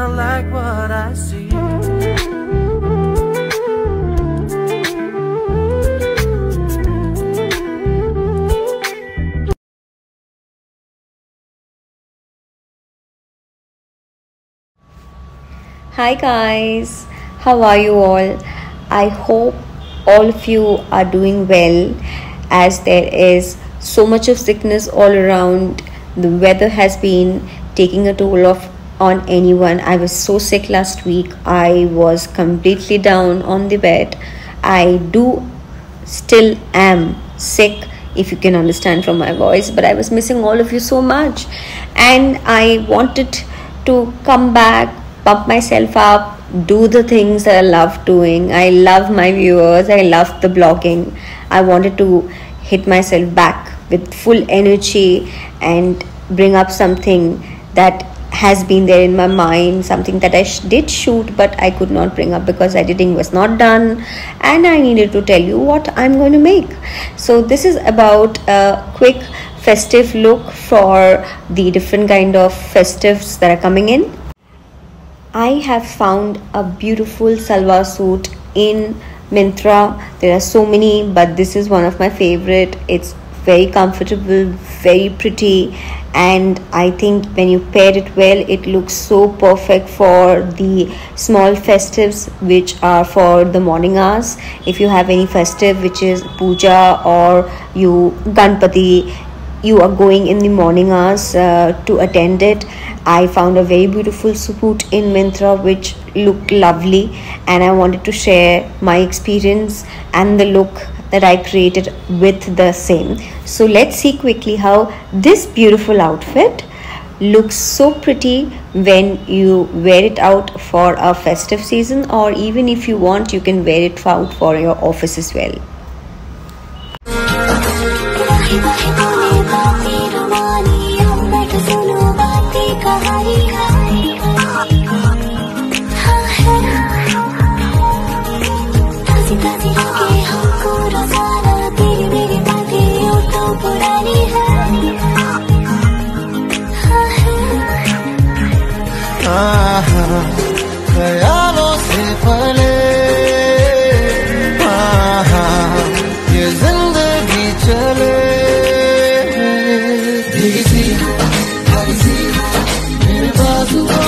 I like what I see. Hi guys, how are you all? I hope all of you are doing well as there is so much of sickness all around. The weather has been taking a toll of on anyone. I was so sick last week. I was completely down on the bed. I do still am sick if you can understand from my voice but i was missing all of you so much and i wanted to come back pump myself up do the things that i love doing i love my viewers i love the blogging i wanted to hit myself back with full energy and bring up something that has been there in my mind something that i sh- did shoot but i could not bring up because editing was not done and i needed to tell you what i'm going to make so this is about a quick festive look for the different kind of festives that are coming in I have found a beautiful salwar suit in Myntra. There are so many, but this is one of my favorite. It's very comfortable, very pretty, and I think when you pair it well, it looks so perfect for the small festives which are for the morning hours. If you have any festive which is puja or you Ganpati, you are going in the morning hours uh, to attend it i found a very beautiful suit in Myntra which looked lovely and i wanted to share my experience and the look that i created with the same. So let's see quickly how this beautiful outfit looks so pretty when you wear it out for a festive season or even if you want you can wear it out for your office as well ख्यालों से पले। ये ज़िंदगी चले। धीरे मेरे बाजू।